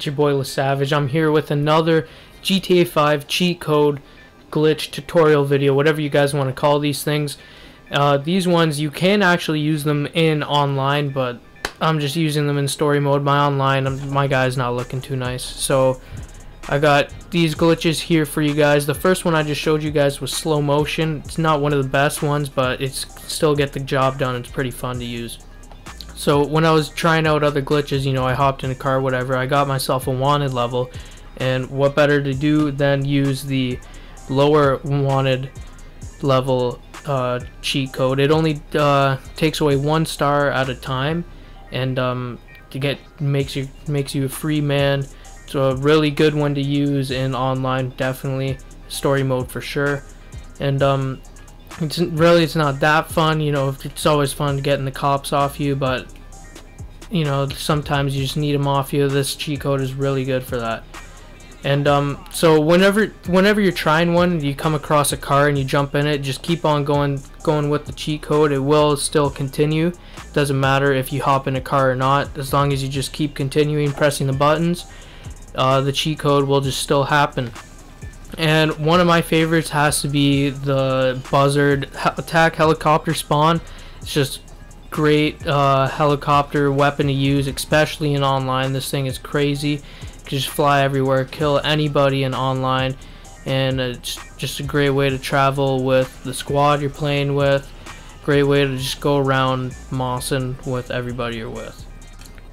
It's your boy LaSavage. I'm here with another GTA 5 cheat code glitch tutorial video, whatever you guys want to call these things. Uh, these ones, you can actually use them in online, but I'm just using them in story mode. My online, I'm, my guy's not looking too nice. So I got these glitches here for you guys. The first one I just showed you guys was slow motion. It's not one of the best ones, but it's still get the job done. It's pretty fun to use. So when I was trying out other glitches, you know, I hopped in a car, whatever, I got myself a wanted level. And what better to do than use the lower wanted level uh, cheat code. It only uh, takes away one star at a time, and um, to get makes you makes you a free man. It's a really good one to use in online, definitely story mode for sure. And um, it's really it's not that fun you know it's always fun getting the cops off you but you know sometimes you just need them off you. This cheat code is really good for that. And um, so whenever whenever you're trying one you come across a car and you jump in it just keep on going going with the cheat code. It will still continue. Doesn't matter if you hop in a car or not. As long as you just keep continuing pressing the buttons uh, the cheat code will just still happen and one of my favorites has to be the buzzard attack helicopter spawn. It's just great uh, helicopter weapon to use, especially in online. This thing is crazy. You can just fly everywhere, kill anybody in online, and it's just a great way to travel with the squad you're playing with. Great way to just go around mossing with everybody you're with.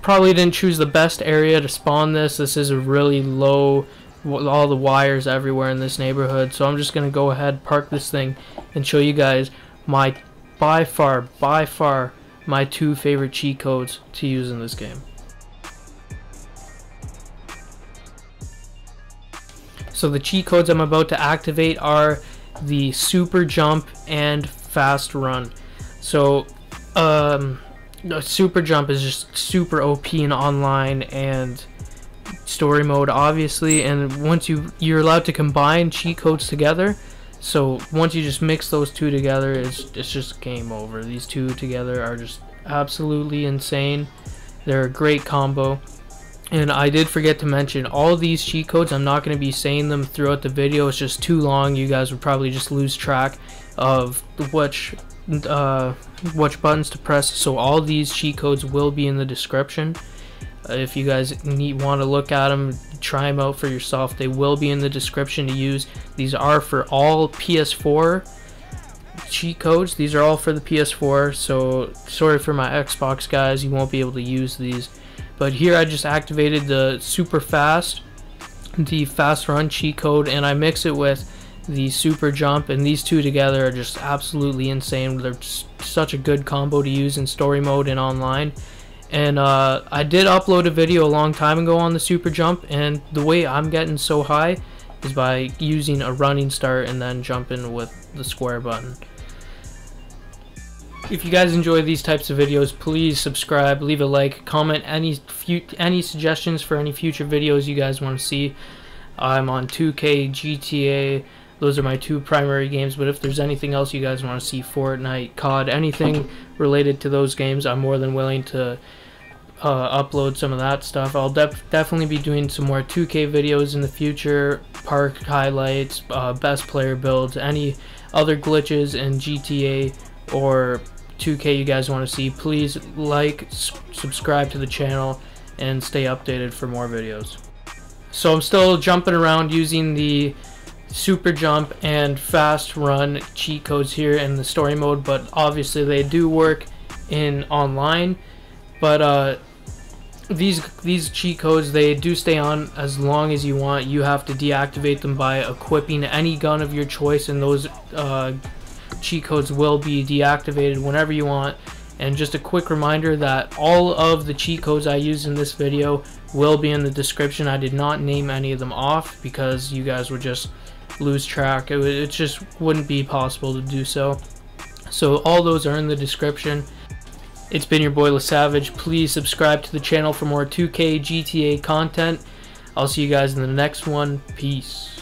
Probably didn't choose the best area to spawn this. This is a really low all the wires everywhere in this neighborhood. So I'm just to go ahead, park this thing, and show you guys my, by far, by far, my two favorite cheat codes to use in this game. So the cheat codes I'm about to activate are the super jump and fast run. So um, super jump is just super OP in online and story mode obviously and once you you're allowed to combine cheat codes together. So once you just mix those two together it's, it's just game over. These two together are just absolutely insane. They're a great combo. And I did forget to mention all these cheat codes I'm not going to be saying them throughout the video it's just too long. You guys would probably just lose track of which uh, which buttons to press. So all these cheat codes will be in the description Uh, if you guys need want to look at them try them out for yourself. They will be in the description to use. These are for all ps4 cheat codes. These are all for the ps4 so sorry for my xbox guys you won't be able to use these. But here i just activated the super fast the fast run cheat code and i mix it with the super jump and these two together are just absolutely insane. They're such a good combo to use in story mode and online and uh, I did upload a video a long time ago on the super jump and the way I'm getting so high is by using a running start and then jumping with the square button. If you guys enjoy these types of videos, please subscribe, leave a like, comment any any suggestions for any future videos you guys want to see. I'm on 2K, GTA, those are my two primary games, but if there's anything else you guys want to see, Fortnite, COD, anything related to those games, I'm more than willing to uh, upload some of that stuff. I'll def definitely be doing some more 2K videos in the future, park highlights, uh, best player builds, any other glitches in GTA or 2K you guys want to see. Please like, subscribe to the channel, and stay updated for more videos. So I'm still jumping around using the super jump and fast run cheat codes here in the story mode, but obviously they do work in online. But uh, these these cheat codes they do stay on as long as you want. You have to deactivate them by equipping any gun of your choice and those uh, cheat codes will be deactivated whenever you want. And just a quick reminder that all of the cheat codes I use in this video will be in the description. I did not name any of them off because you guys were just lose track it, it just wouldn't be possible to do so so all those are in the description it's been your boy LaSavage. Please subscribe to the channel for more 2K GTA content. I'll see you guys in the next one. Peace.